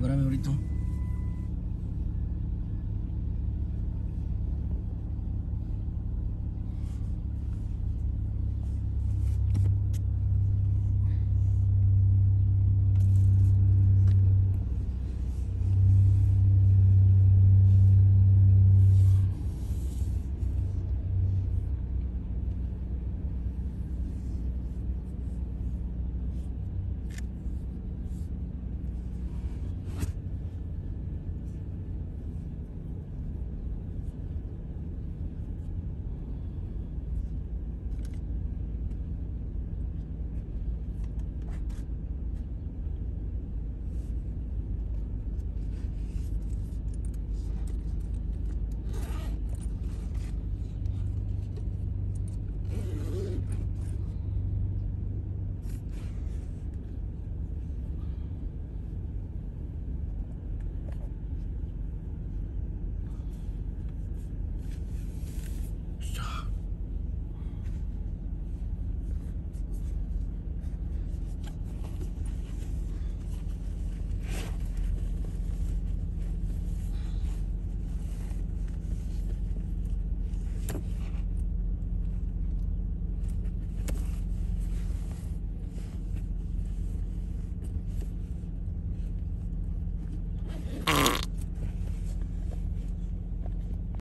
Espérame ahorita.